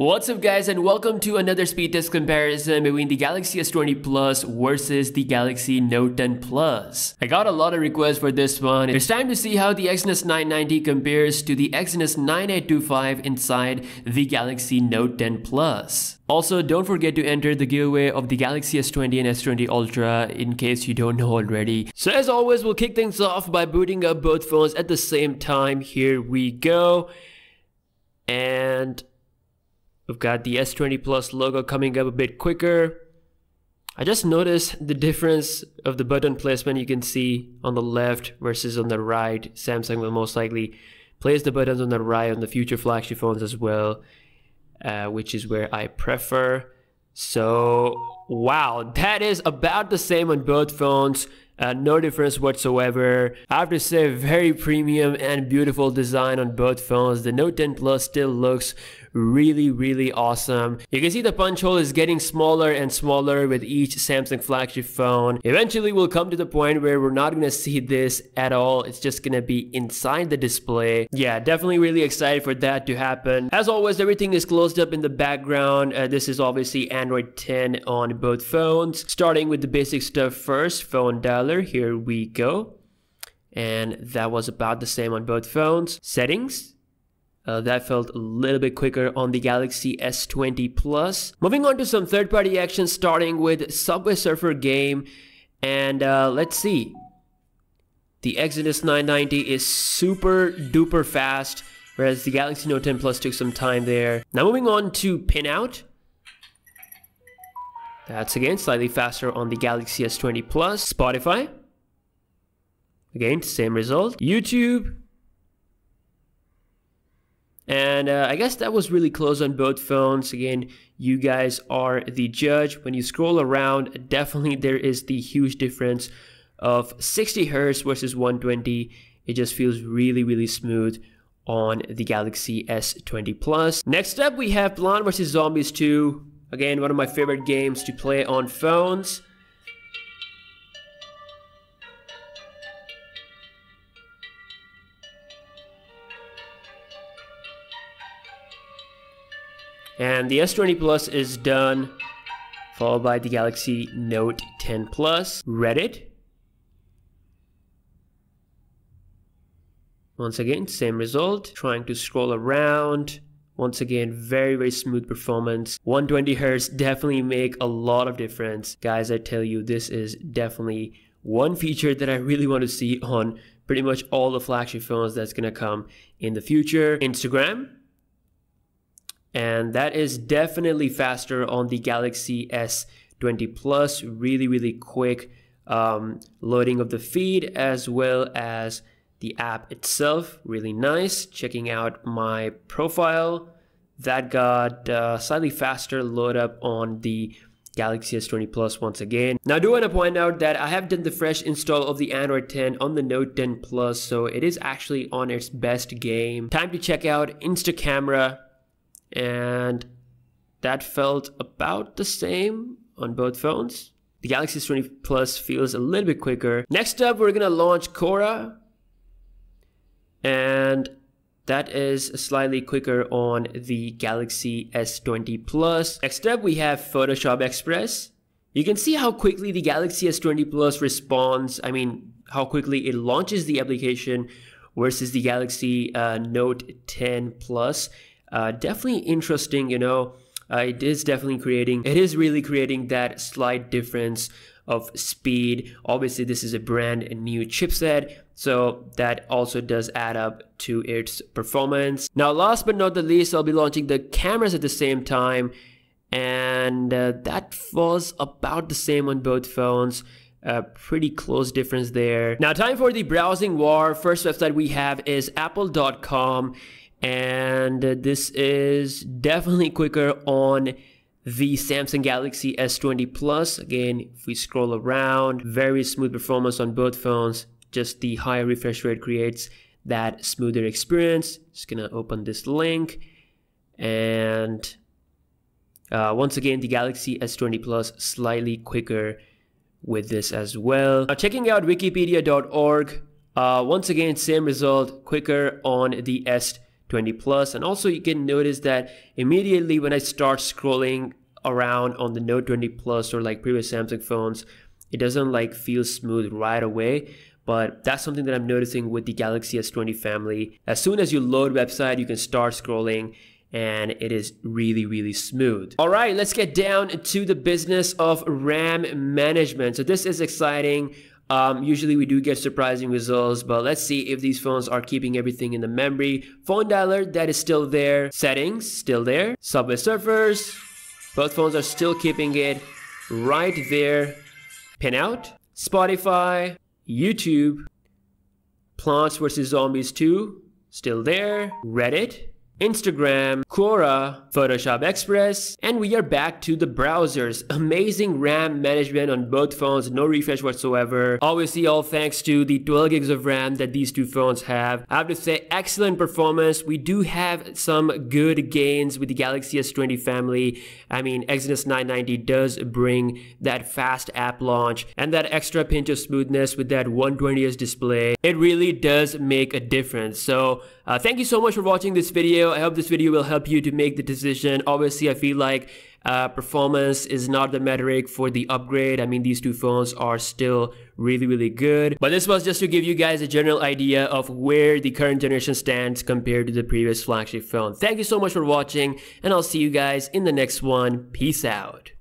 What's up guys and welcome to another speed test comparison between the Galaxy S20 Plus versus the Galaxy Note 10 Plus. I got a lot of requests for this one. It's time to see how the Exynos 990 compares to the Exynos 9825 inside the Galaxy Note 10 Plus. Also, don't forget to enter the giveaway of the Galaxy S20 and S20 Ultra in case you don't know already. So as always, we'll kick things off by booting up both phones at the same time. Here we go. And We've got the S20 Plus logo coming up a bit quicker. I just noticed the difference of the button placement you can see on the left versus on the right. Samsung will most likely place the buttons on the right on the future flagship phones as well, uh, which is where I prefer. So, wow, that is about the same on both phones. Uh, no difference whatsoever. I have to say, very premium and beautiful design on both phones. The Note 10 Plus still looks really really awesome. You can see the punch hole is getting smaller and smaller with each Samsung flagship phone. Eventually we'll come to the point where we're not gonna see this at all. It's just gonna be inside the display. Yeah definitely really excited for that to happen. As always everything is closed up in the background. Uh, this is obviously Android 10 on both phones. Starting with the basic stuff first phone dialer. Here we go. And that was about the same on both phones. Settings uh, that felt a little bit quicker on the Galaxy S20 Plus. Moving on to some third-party action, starting with Subway Surfer game. And uh, let's see. The Exynos 990 is super duper fast, whereas the Galaxy Note 10 Plus took some time there. Now moving on to Pinout. That's again slightly faster on the Galaxy S20 Plus. Spotify. Again, same result. YouTube, and uh, I guess that was really close on both phones. Again, you guys are the judge. When you scroll around, definitely there is the huge difference of 60 hertz versus 120. It just feels really, really smooth on the Galaxy S20 Plus. Next up, we have Plant vs. Zombies 2. Again, one of my favorite games to play on phones. And the S20 Plus is done, followed by the Galaxy Note 10 Plus. Reddit. Once again, same result. Trying to scroll around. Once again, very, very smooth performance. 120 Hz definitely make a lot of difference. Guys, I tell you, this is definitely one feature that I really want to see on pretty much all the flagship phones that's going to come in the future. Instagram, and that is definitely faster on the Galaxy S20 Plus. Really, really quick um, loading of the feed as well as the app itself. Really nice. Checking out my profile. That got uh, slightly faster load up on the Galaxy S20 Plus once again. Now I do want to point out that I have done the fresh install of the Android 10 on the Note 10 Plus so it is actually on its best game. Time to check out Insta Camera and that felt about the same on both phones. The Galaxy S20 Plus feels a little bit quicker. Next up, we're gonna launch Quora, and that is slightly quicker on the Galaxy S20 Plus. Next up, we have Photoshop Express. You can see how quickly the Galaxy S20 Plus responds. I mean, how quickly it launches the application versus the Galaxy uh, Note 10 Plus uh, definitely interesting, you know. Uh, it is definitely creating, it is really creating that slight difference of speed. Obviously, this is a brand new chipset, so that also does add up to its performance. Now, last but not the least, I'll be launching the cameras at the same time, and uh, that was about the same on both phones. A pretty close difference there. Now, time for the browsing war. First website we have is apple.com and this is definitely quicker on the Samsung Galaxy S20 Plus. Again, if we scroll around, very smooth performance on both phones. Just the higher refresh rate creates that smoother experience. Just gonna open this link and uh, once again, the Galaxy S20 Plus slightly quicker with this as well. Now, checking out wikipedia.org, uh, once again, same result, quicker on the S20 20 plus and also you can notice that immediately when I start scrolling around on the Note 20 Plus or like previous Samsung phones it doesn't like feel smooth right away but that's something that I'm noticing with the Galaxy S20 family. As soon as you load website, you can start scrolling and it is really, really smooth. All right, let's get down to the business of RAM management. So this is exciting. Um, usually we do get surprising results, but let's see if these phones are keeping everything in the memory. Phone dialer, that is still there. Settings, still there. Subway Surfers, both phones are still keeping it right there. Pinout, Spotify, YouTube, Plants vs. Zombies 2, still there. Reddit, Instagram, Quora, Photoshop Express, and we are back to the browsers. Amazing RAM management on both phones, no refresh whatsoever. Obviously all thanks to the 12 gigs of RAM that these two phones have. I have to say excellent performance. We do have some good gains with the Galaxy S20 family. I mean Exynos 990 does bring that fast app launch and that extra pinch of smoothness with that 120Hz display. It really does make a difference. So uh, thank you so much for watching this I hope this video will help you to make the decision. Obviously, I feel like uh, performance is not the metric for the upgrade. I mean, these two phones are still really, really good. But this was just to give you guys a general idea of where the current generation stands compared to the previous flagship phone. Thank you so much for watching, and I'll see you guys in the next one. Peace out.